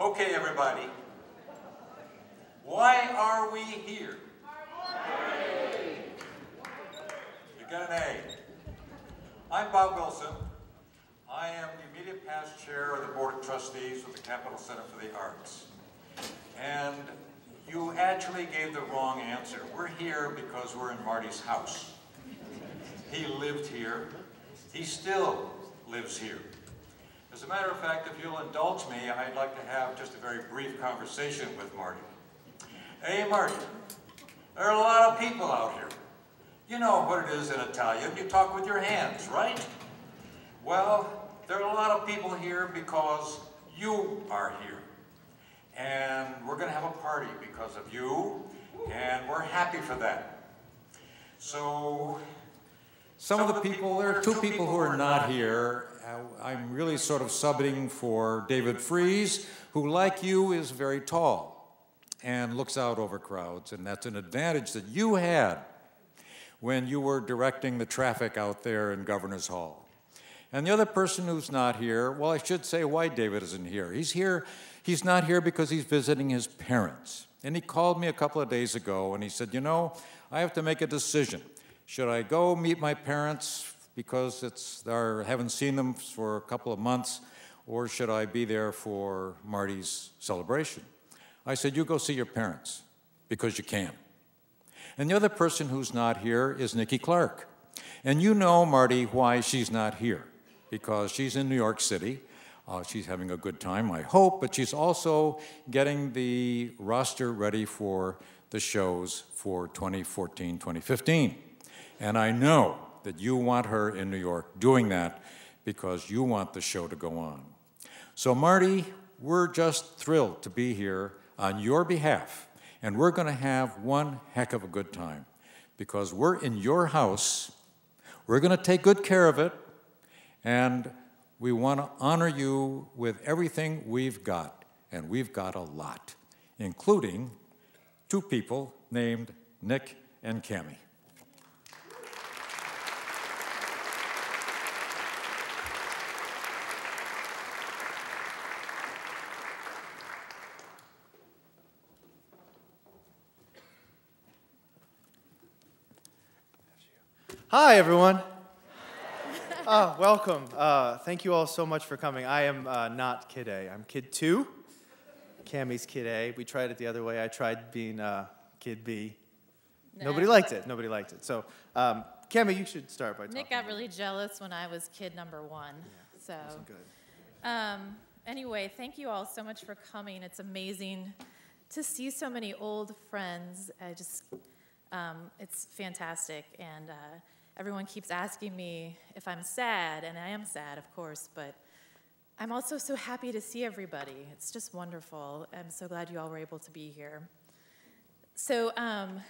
Okay, everybody. Why are we here? You got an A. I'm Bob Wilson. I am the immediate past chair of the Board of Trustees of the Capital Center for the Arts. And you actually gave the wrong answer. We're here because we're in Marty's house. He lived here. He still lives here. As a matter of fact, if you'll indulge me, I'd like to have just a very brief conversation with Marty. Hey, Marty, there are a lot of people out here. You know what it is in Italian. You talk with your hands, right? Well, there are a lot of people here because you are here. And we're going to have a party because of you, and we're happy for that. So, some, some of the people, there are two people who are not here, I'm really sort of subbing for David Fries, who, like you, is very tall and looks out over crowds, and that's an advantage that you had when you were directing the traffic out there in Governor's Hall. And the other person who's not here, well, I should say why David isn't here. He's here, he's not here because he's visiting his parents. And he called me a couple of days ago and he said, You know, I have to make a decision. Should I go meet my parents because it's I haven't seen them for a couple of months, or should I be there for Marty's celebration? I said, You go see your parents because you can. And the other person who's not here is Nikki Clark. And you know, Marty, why she's not here. Because she's in New York City. Uh, she's having a good time, I hope, but she's also getting the roster ready for the shows for 2014 2015. And I know that you want her in New York doing that because you want the show to go on. So, Marty, we're just thrilled to be here on your behalf, and we're going to have one heck of a good time because we're in your house. We're going to take good care of it, and we want to honor you with everything we've got, and we've got a lot, including two people named Nick and Cami. Hi, everyone. Uh, welcome. Uh, thank you all so much for coming. I am uh, not Kid A. I'm Kid 2. Cami's Kid A. We tried it the other way. I tried being uh, Kid B. Nobody liked it. Nobody liked it. So, um, Cami, you should start by talking. Nick got really jealous when I was kid number one. Yeah, so, wasn't good. Um, anyway, thank you all so much for coming. It's amazing to see so many old friends. I just, um, it's fantastic. And uh, everyone keeps asking me if I'm sad, and I am sad, of course, but I'm also so happy to see everybody. It's just wonderful. I'm so glad you all were able to be here. So, um,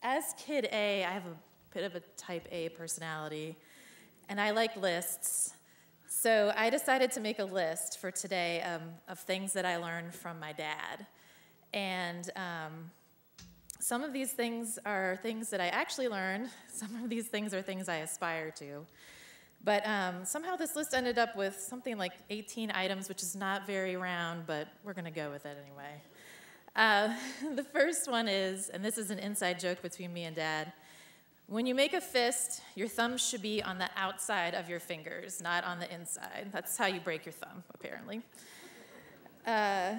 as Kid A, I have a bit of a type A personality, and I like lists. So, I decided to make a list for today um, of things that I learned from my dad. And um, some of these things are things that I actually learned, some of these things are things I aspire to. But um, somehow this list ended up with something like 18 items, which is not very round, but we're going to go with it anyway. Uh, the first one is, and this is an inside joke between me and Dad when you make a fist, your thumb should be on the outside of your fingers, not on the inside. That's how you break your thumb, apparently. Uh,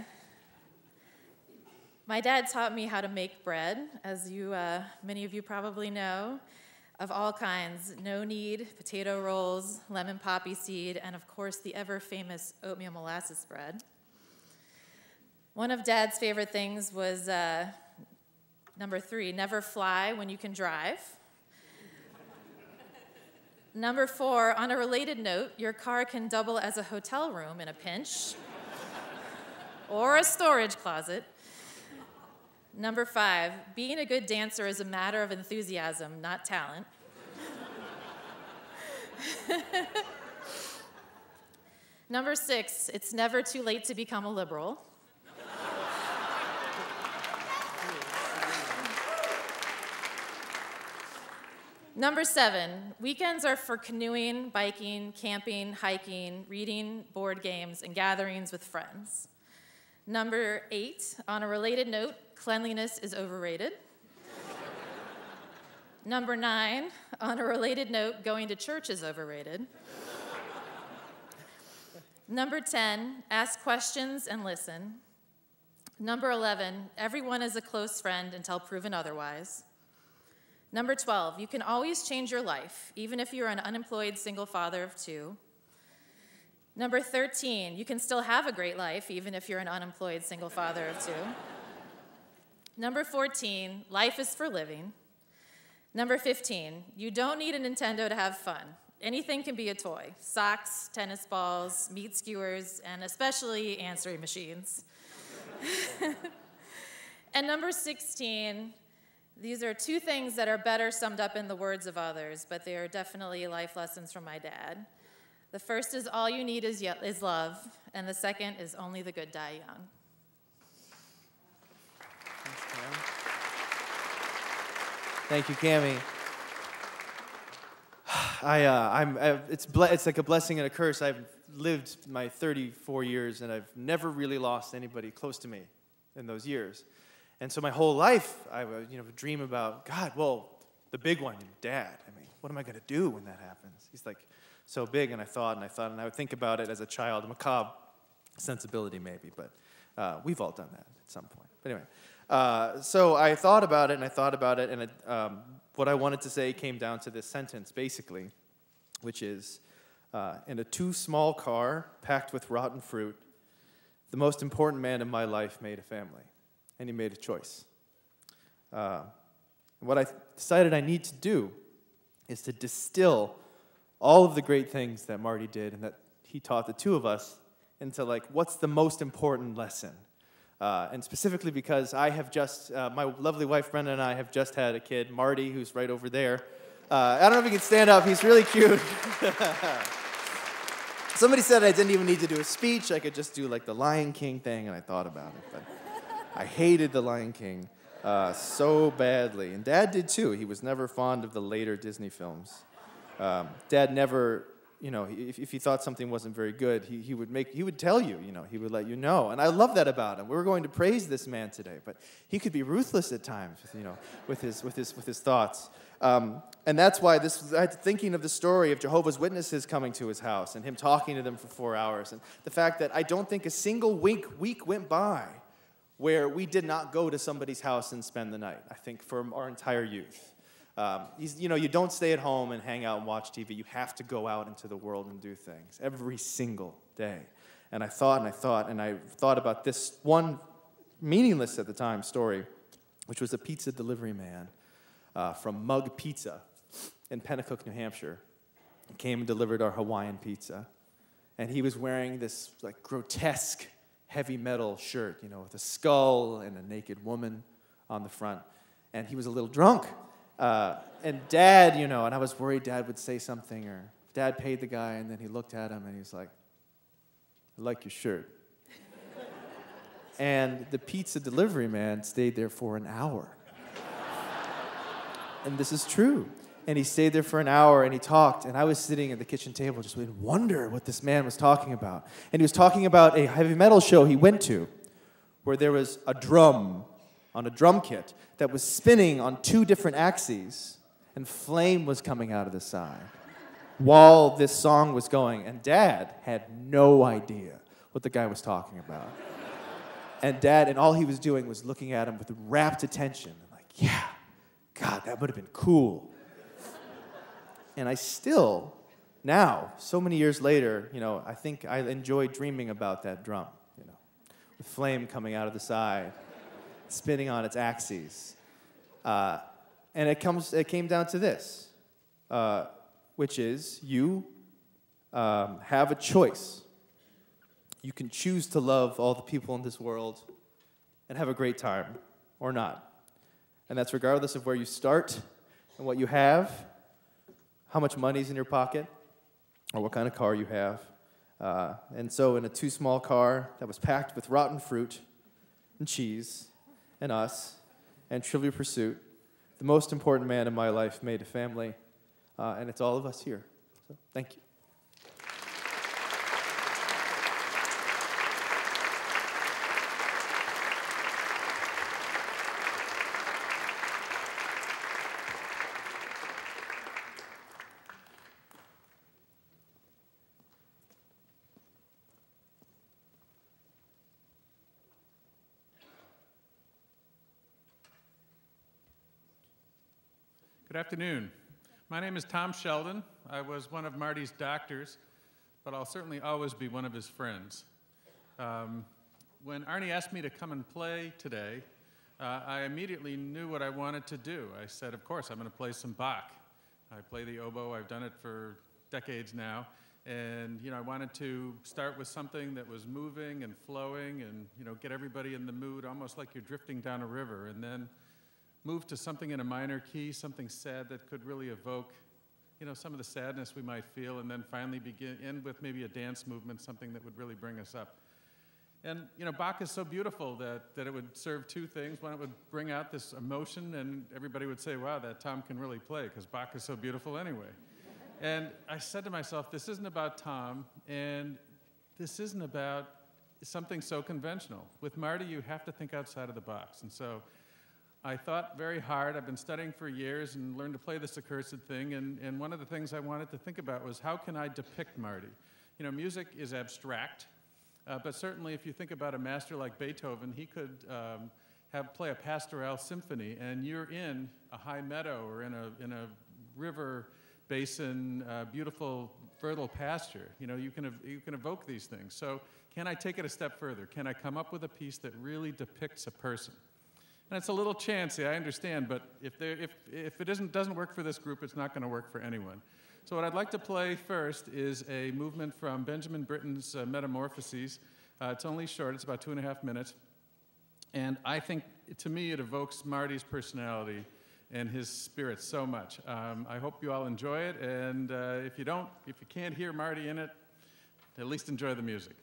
my dad taught me how to make bread, as you, uh, many of you probably know, of all kinds no knead, potato rolls, lemon poppy seed, and of course the ever famous oatmeal molasses bread. One of dad's favorite things was uh, number three never fly when you can drive. Number four, on a related note, your car can double as a hotel room in a pinch or a storage closet. Number five, being a good dancer is a matter of enthusiasm, not talent. Number six, it's never too late to become a liberal. Number seven, weekends are for canoeing, biking, camping, hiking, reading, board games, and gatherings with friends. Number eight, on a related note, cleanliness is overrated. Number nine, on a related note, going to church is overrated. Number 10, ask questions and listen. Number 11, everyone is a close friend until proven otherwise. Number 12, you can always change your life, even if you're an unemployed single father of two. Number 13, you can still have a great life, even if you're an unemployed single father of two. Number 14, life is for living. Number 15, you don't need a Nintendo to have fun. Anything can be a toy socks, tennis balls, meat skewers, and especially answering machines. and number 16, these are two things that are better summed up in the words of others, but they are definitely life lessons from my dad. The first is all you need is, is love, and the second is only the good die young. Thank you, Cami. I, uh, I'm, I, it's, ble- it's like a blessing and a curse. I've lived my 34 years, and I've never really lost anybody close to me in those years. And so my whole life, I would you know, dream about, God, well, the big one, Dad. I mean, what am I going to do when that happens? He's like so big, and I thought, and I thought, and I would think about it as a child, macabre sensibility maybe, but uh, we've all done that at some point. But anyway, uh, so I thought about it and I thought about it, and it, um, what I wanted to say came down to this sentence basically, which is uh, In a too small car packed with rotten fruit, the most important man in my life made a family, and he made a choice. Uh, what I decided I need to do is to distill all of the great things that Marty did and that he taught the two of us into like what's the most important lesson uh, and specifically because I have just, uh, my lovely wife Brenda and I have just had a kid, Marty, who's right over there. Uh, I don't know if he can stand up, he's really cute. Somebody said I didn't even need to do a speech, I could just do like the Lion King thing, and I thought about it. But I hated the Lion King uh, so badly. And Dad did too. He was never fond of the later Disney films. Um, Dad never you know, if, if he thought something wasn't very good, he, he would make, he would tell you, you know, he would let you know. And I love that about him. We're going to praise this man today, but he could be ruthless at times, you know, with his, with his, with his thoughts. Um, and that's why this, I thinking of the story of Jehovah's Witnesses coming to his house and him talking to them for four hours. And the fact that I don't think a single week, week went by where we did not go to somebody's house and spend the night, I think, for our entire youth. Um, you know, you don't stay at home and hang out and watch TV. You have to go out into the world and do things every single day. And I thought and I thought and I thought about this one meaningless at the time story, which was a pizza delivery man uh, from Mug Pizza in Penacook, New Hampshire. He came and delivered our Hawaiian pizza. And he was wearing this like grotesque heavy metal shirt, you know, with a skull and a naked woman on the front. And he was a little drunk. Uh, and dad, you know, and I was worried dad would say something, or dad paid the guy, and then he looked at him and he's like, I like your shirt. and the pizza delivery man stayed there for an hour. and this is true. And he stayed there for an hour and he talked. And I was sitting at the kitchen table just in wonder what this man was talking about. And he was talking about a heavy metal show he went to where there was a drum on a drum kit that was spinning on two different axes, and flame was coming out of the side while this song was going. And dad had no idea what the guy was talking about. And dad, and all he was doing was looking at him with rapt attention, and like, yeah, God, that would have been cool. And I still, now, so many years later, you know, I think I enjoy dreaming about that drum, you know, with flame coming out of the side spinning on its axes. Uh, and it, comes, it came down to this, uh, which is you um, have a choice. You can choose to love all the people in this world and have a great time, or not. And that's regardless of where you start and what you have, how much money's in your pocket, or what kind of car you have. Uh, and so, in a too small car that was packed with rotten fruit and cheese, and us and Trivial Pursuit. The most important man in my life made a family, uh, and it's all of us here. So thank you. Good afternoon. My name is Tom Sheldon. I was one of Marty's doctors, but I'll certainly always be one of his friends. Um, when Arnie asked me to come and play today, uh, I immediately knew what I wanted to do. I said, Of course, I'm going to play some Bach. I play the oboe, I've done it for decades now. And you know, I wanted to start with something that was moving and flowing and you know, get everybody in the mood, almost like you're drifting down a river. And then move to something in a minor key, something sad that could really evoke you know, some of the sadness we might feel, and then finally begin end with maybe a dance movement, something that would really bring us up. And you know, Bach is so beautiful that, that it would serve two things. One, it would bring out this emotion, and everybody would say, wow, that Tom can really play, because Bach is so beautiful anyway. and I said to myself, this isn't about Tom, and this isn't about something so conventional. With Marty, you have to think outside of the box. And so I thought very hard. I've been studying for years and learned to play this accursed thing. And, and one of the things I wanted to think about was how can I depict Marty? You know, music is abstract. Uh, but certainly, if you think about a master like Beethoven, he could um, have play a pastoral symphony, and you're in a high meadow or in a in a river basin, uh, beautiful fertile pasture. You know, you can you can evoke these things. So, can I take it a step further? Can I come up with a piece that really depicts a person? And it's a little chancy, I understand, but if, there, if, if it isn't, doesn't work for this group, it's not going to work for anyone. So, what I'd like to play first is a movement from Benjamin Britten's uh, Metamorphoses. Uh, it's only short, it's about two and a half minutes. And I think, to me, it evokes Marty's personality and his spirit so much. Um, I hope you all enjoy it, and uh, if you don't, if you can't hear Marty in it, at least enjoy the music.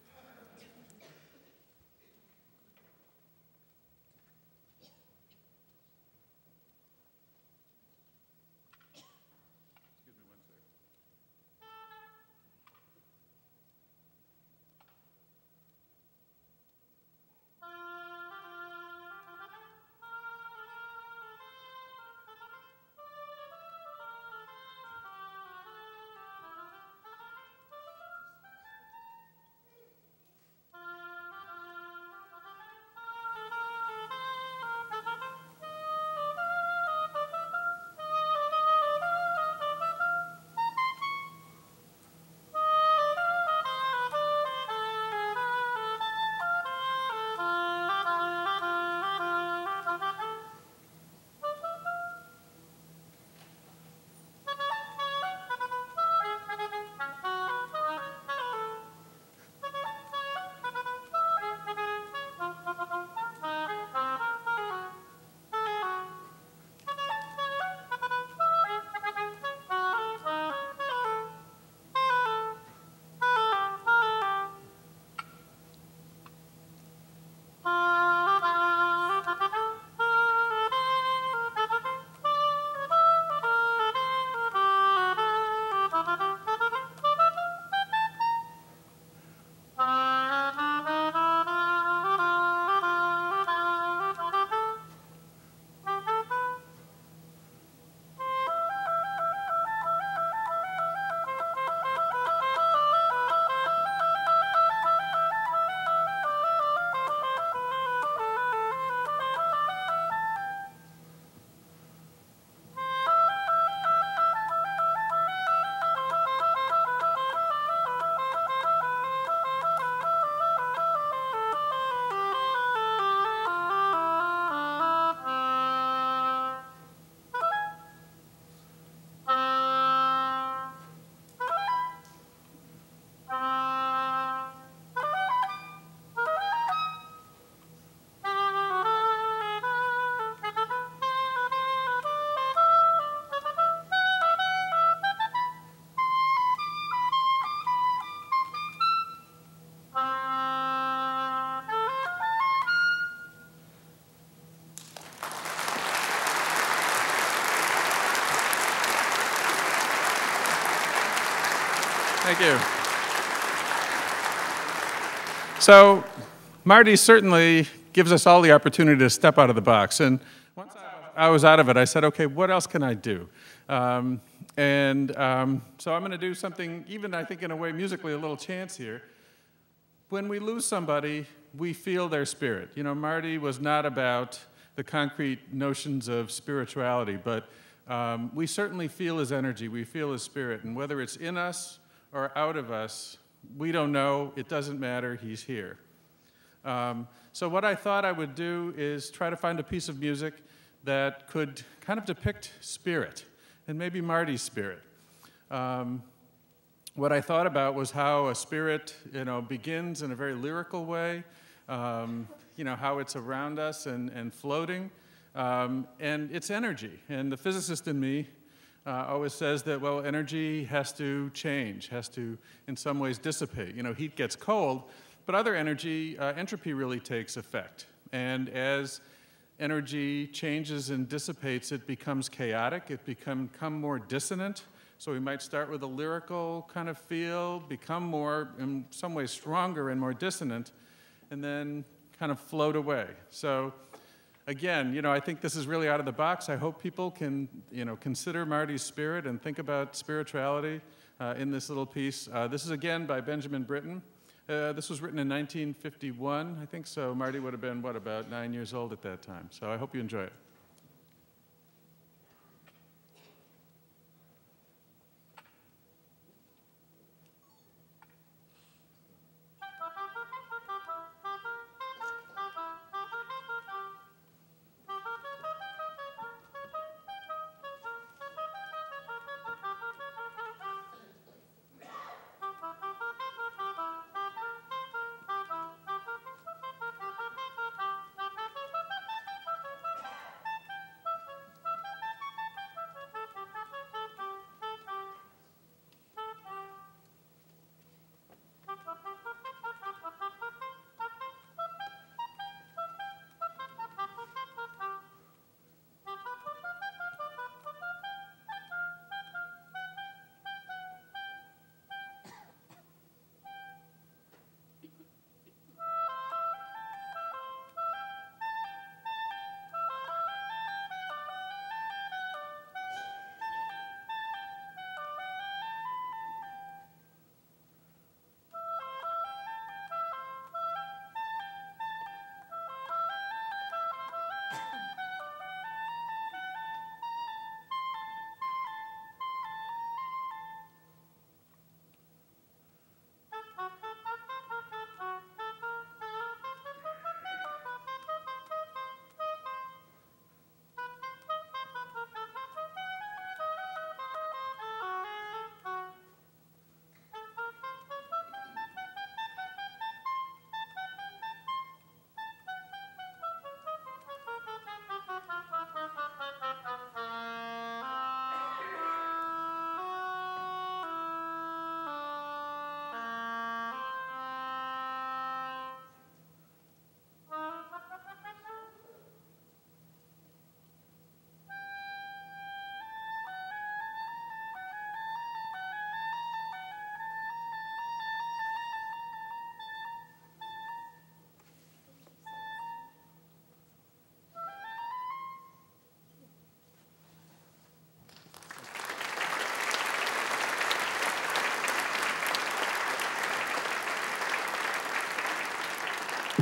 Thank you. So, Marty certainly gives us all the opportunity to step out of the box. And once I was out of it, I said, okay, what else can I do? Um, and um, so I'm going to do something, even I think in a way musically a little chance here. When we lose somebody, we feel their spirit. You know, Marty was not about the concrete notions of spirituality, but um, we certainly feel his energy, we feel his spirit, and whether it's in us or out of us, we don't know, it doesn't matter, he's here. Um, so, what I thought I would do is try to find a piece of music that could kind of depict spirit, and maybe Marty's spirit. Um, what I thought about was how a spirit, you know, begins in a very lyrical way, um, you know, how it's around us and, and floating, um, and it's energy. And the physicist in me uh, always says that, well, energy has to change, has to, in some ways, dissipate. You know, heat gets cold, but other energy, uh, entropy really takes effect. And as energy changes and dissipates, it becomes chaotic, it become, become more dissonant. So we might start with a lyrical kind of feel, become more, in some ways, stronger and more dissonant, and then kind of float away. So again, you know, I think this is really out of the box. I hope people can, you know, consider Marty's spirit and think about spirituality uh, in this little piece. Uh, this is again by Benjamin Britten. Uh, this was written in 1951, I think so. Marty would have been, what, about nine years old at that time. So I hope you enjoy it.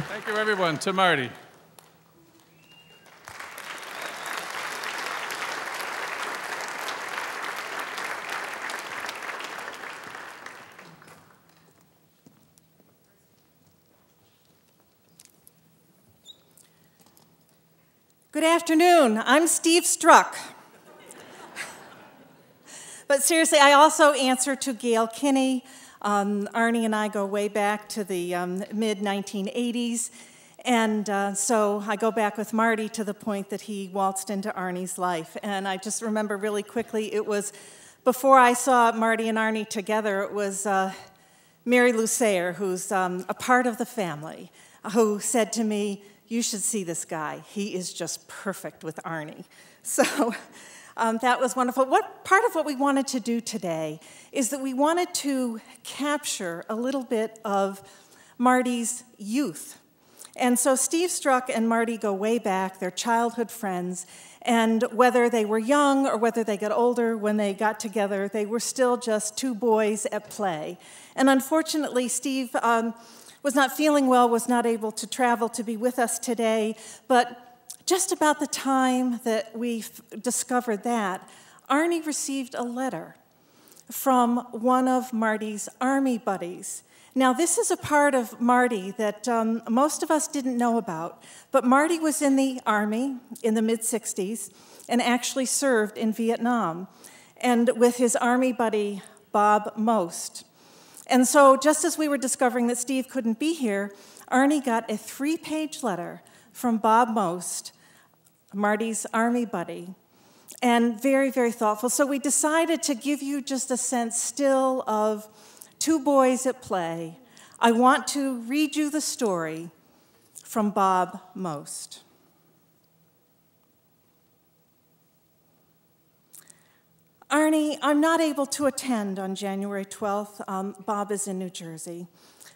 Thank you, everyone. To Marty. Good afternoon. I'm Steve Struck. but seriously, I also answer to Gail Kinney, um, Arnie and I go way back to the um, mid 1980s. And uh, so I go back with Marty to the point that he waltzed into Arnie's life. And I just remember really quickly, it was before I saw Marty and Arnie together, it was uh, Mary Lou Sayer, who's um, a part of the family, who said to me, You should see this guy. He is just perfect with Arnie. So um, that was wonderful. What part of what we wanted to do today is that we wanted to capture a little bit of Marty's youth. And so Steve Struck and Marty go way back, they're childhood friends, and whether they were young or whether they got older, when they got together, they were still just two boys at play. And unfortunately, Steve um, was not feeling well, was not able to travel to be with us today, but just about the time that we discovered that, Arnie received a letter from one of Marty's army buddies. Now, this is a part of Marty that um, most of us didn't know about, but Marty was in the army in the mid 60s and actually served in Vietnam, and with his army buddy, Bob Most. And so, just as we were discovering that Steve couldn't be here, Arnie got a three page letter from Bob Most, Marty's army buddy, and very, very thoughtful. So, we decided to give you just a sense still of two boys at play, I want to read you the story from Bob Most. Arnie, I'm not able to attend on January 12th. Um, Bob is in New Jersey.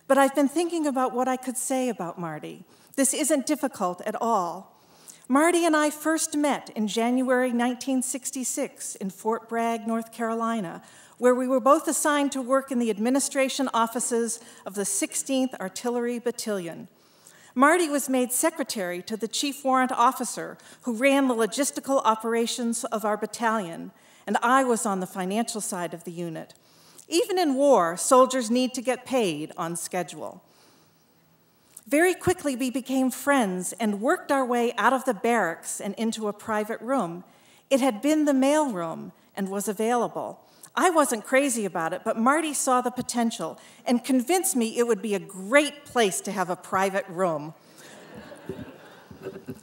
But I've been thinking about what I could say about Marty. This isn't difficult at all. Marty and I first met in January 1966 in Fort Bragg, North Carolina, where we were both assigned to work in the administration offices of the 16th Artillery Battalion. Marty was made secretary to the chief warrant officer who ran the logistical operations of our battalion, and I was on the financial side of the unit. Even in war, soldiers need to get paid on schedule. Very quickly, we became friends and worked our way out of the barracks and into a private room. It had been the mailroom and was available. I wasn't crazy about it, but Marty saw the potential and convinced me it would be a great place to have a private room.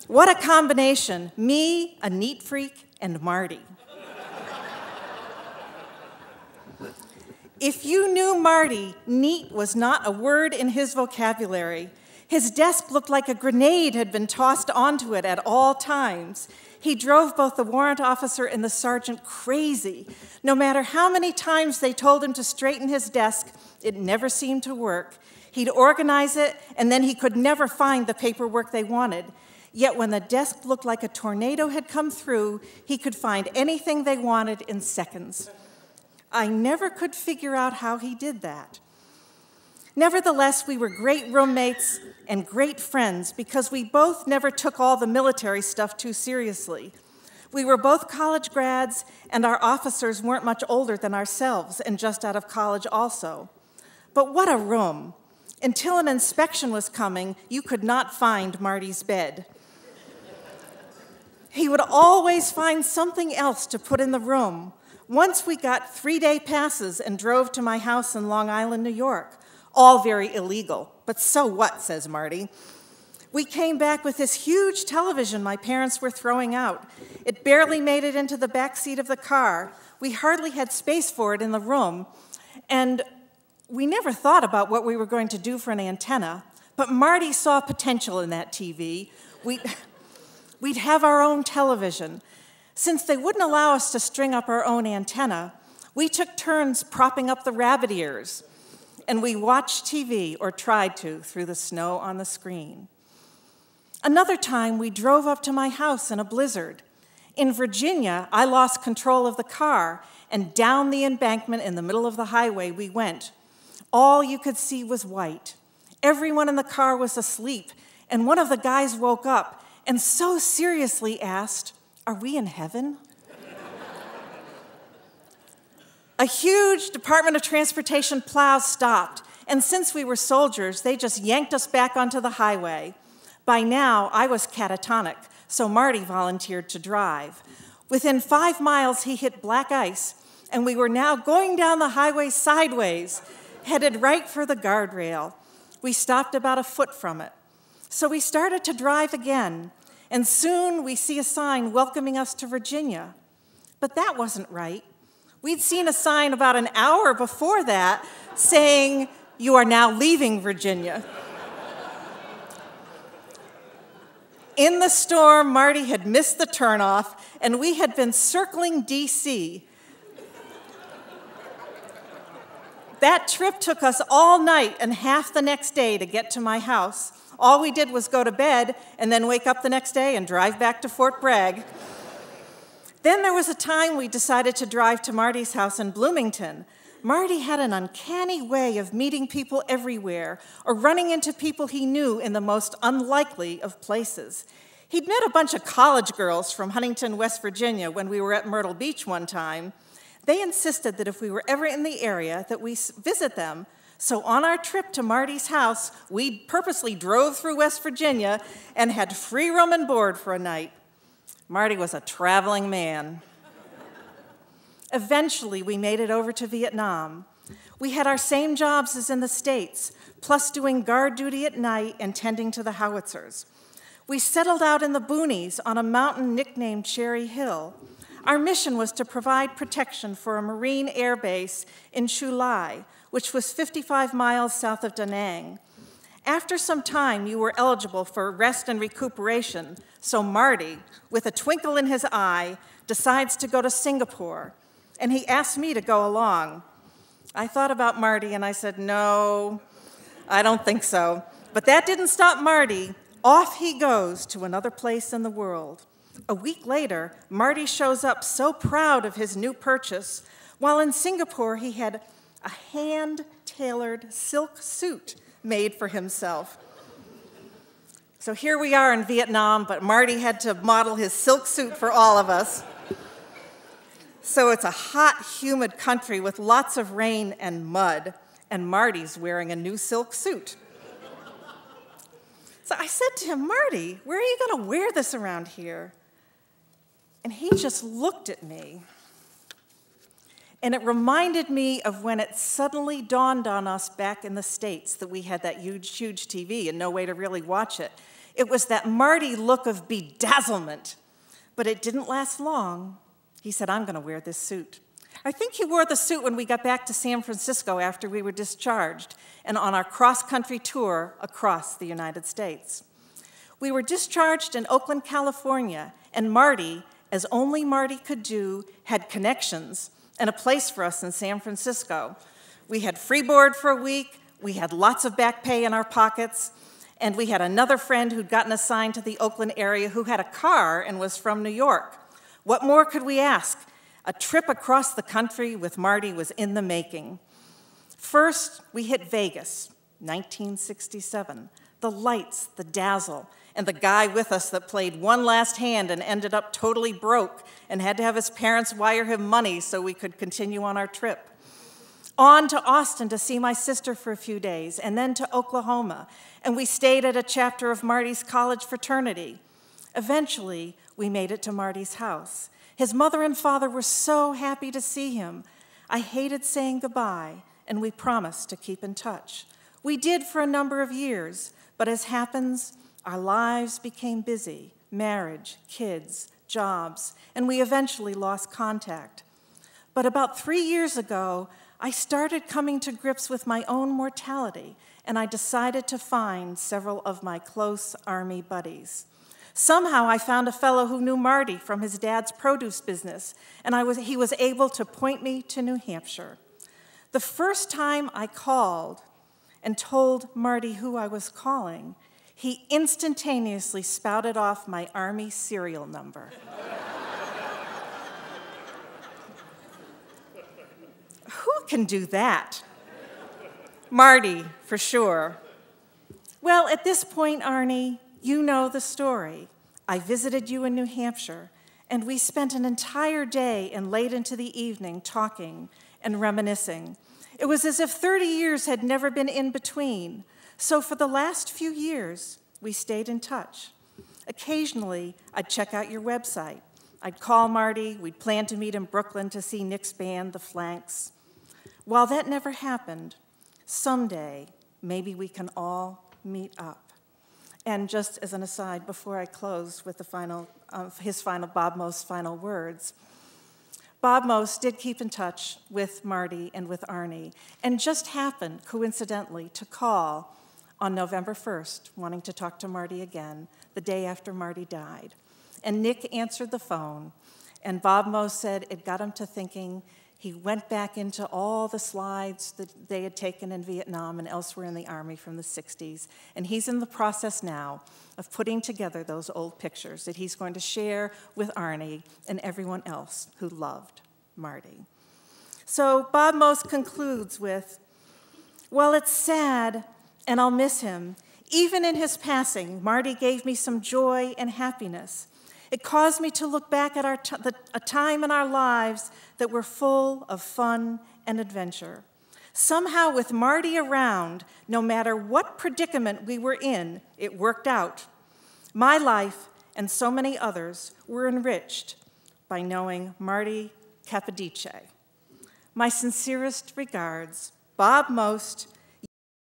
what a combination me, a neat freak, and Marty. if you knew Marty, neat was not a word in his vocabulary. His desk looked like a grenade had been tossed onto it at all times. He drove both the warrant officer and the sergeant crazy. No matter how many times they told him to straighten his desk, it never seemed to work. He'd organize it, and then he could never find the paperwork they wanted. Yet when the desk looked like a tornado had come through, he could find anything they wanted in seconds. I never could figure out how he did that. Nevertheless, we were great roommates and great friends because we both never took all the military stuff too seriously. We were both college grads, and our officers weren't much older than ourselves and just out of college, also. But what a room! Until an inspection was coming, you could not find Marty's bed. He would always find something else to put in the room. Once we got three day passes and drove to my house in Long Island, New York. All very illegal, but so what, says Marty. We came back with this huge television my parents were throwing out. It barely made it into the back seat of the car. We hardly had space for it in the room. And we never thought about what we were going to do for an antenna, but Marty saw potential in that TV. We'd, we'd have our own television. Since they wouldn't allow us to string up our own antenna, we took turns propping up the rabbit ears and we watched TV, or tried to, through the snow on the screen. Another time, we drove up to my house in a blizzard. In Virginia, I lost control of the car, and down the embankment in the middle of the highway we went. All you could see was white. Everyone in the car was asleep, and one of the guys woke up and so seriously asked, Are we in heaven? A huge Department of Transportation plow stopped, and since we were soldiers, they just yanked us back onto the highway. By now, I was catatonic, so Marty volunteered to drive. Within five miles, he hit black ice, and we were now going down the highway sideways, headed right for the guardrail. We stopped about a foot from it. So we started to drive again, and soon we see a sign welcoming us to Virginia. But that wasn't right. We'd seen a sign about an hour before that saying, You are now leaving Virginia. In the storm, Marty had missed the turnoff, and we had been circling DC. That trip took us all night and half the next day to get to my house. All we did was go to bed and then wake up the next day and drive back to Fort Bragg. Then there was a time we decided to drive to Marty's house in Bloomington. Marty had an uncanny way of meeting people everywhere or running into people he knew in the most unlikely of places. He'd met a bunch of college girls from Huntington, West Virginia when we were at Myrtle Beach one time. They insisted that if we were ever in the area that we visit them. So on our trip to Marty's house, we purposely drove through West Virginia and had free room and board for a night. Marty was a traveling man. Eventually, we made it over to Vietnam. We had our same jobs as in the States, plus doing guard duty at night and tending to the howitzers. We settled out in the boonies on a mountain nicknamed Cherry Hill. Our mission was to provide protection for a Marine air base in Chu Lai, which was 55 miles south of Da Nang. After some time, you were eligible for rest and recuperation, so Marty, with a twinkle in his eye, decides to go to Singapore, and he asked me to go along. I thought about Marty and I said, No, I don't think so. But that didn't stop Marty off he goes to another place in the world. A week later, Marty shows up so proud of his new purchase, while in Singapore he had a hand tailored silk suit made for himself. So here we are in Vietnam, but Marty had to model his silk suit for all of us. So it's a hot, humid country with lots of rain and mud, and Marty's wearing a new silk suit. So I said to him, Marty, where are you going to wear this around here? And he just looked at me. And it reminded me of when it suddenly dawned on us back in the States that we had that huge, huge TV and no way to really watch it. It was that Marty look of bedazzlement. But it didn't last long. He said, I'm going to wear this suit. I think he wore the suit when we got back to San Francisco after we were discharged and on our cross country tour across the United States. We were discharged in Oakland, California, and Marty, as only Marty could do, had connections and a place for us in San Francisco. We had free board for a week, we had lots of back pay in our pockets, and we had another friend who'd gotten assigned to the Oakland area who had a car and was from New York. What more could we ask? A trip across the country with Marty was in the making. First, we hit Vegas, 1967. The lights, the dazzle, and the guy with us that played one last hand and ended up totally broke and had to have his parents wire him money so we could continue on our trip. On to Austin to see my sister for a few days, and then to Oklahoma, and we stayed at a chapter of Marty's college fraternity. Eventually, we made it to Marty's house. His mother and father were so happy to see him. I hated saying goodbye, and we promised to keep in touch. We did for a number of years, but as happens, our lives became busy marriage, kids, jobs, and we eventually lost contact. But about three years ago, I started coming to grips with my own mortality, and I decided to find several of my close Army buddies. Somehow I found a fellow who knew Marty from his dad's produce business, and was, he was able to point me to New Hampshire. The first time I called and told Marty who I was calling, he instantaneously spouted off my Army serial number. who can do that? Marty, for sure. Well, at this point, Arnie, you know the story. I visited you in New Hampshire, and we spent an entire day and late into the evening talking and reminiscing. It was as if 30 years had never been in between. So for the last few years, we stayed in touch. Occasionally, I'd check out your website. I'd call Marty. We'd plan to meet in Brooklyn to see Nick's band, The Flanks. While that never happened, someday, maybe we can all meet up. And just as an aside, before I close with the final, uh, his final, Bob Most's final words, Bob Most did keep in touch with Marty and with Arnie, and just happened, coincidentally, to call on November 1st, wanting to talk to Marty again, the day after Marty died. And Nick answered the phone, and Bob Most said it got him to thinking he went back into all the slides that they had taken in Vietnam and elsewhere in the Army from the 60s, and he's in the process now of putting together those old pictures that he's going to share with Arnie and everyone else who loved Marty. So Bob Most concludes with Well, it's sad, and I'll miss him. Even in his passing, Marty gave me some joy and happiness. It caused me to look back at our the, a time in our lives that were full of fun and adventure. Somehow, with Marty around, no matter what predicament we were in, it worked out. My life and so many others were enriched by knowing Marty Capodice. My sincerest regards, Bob Most,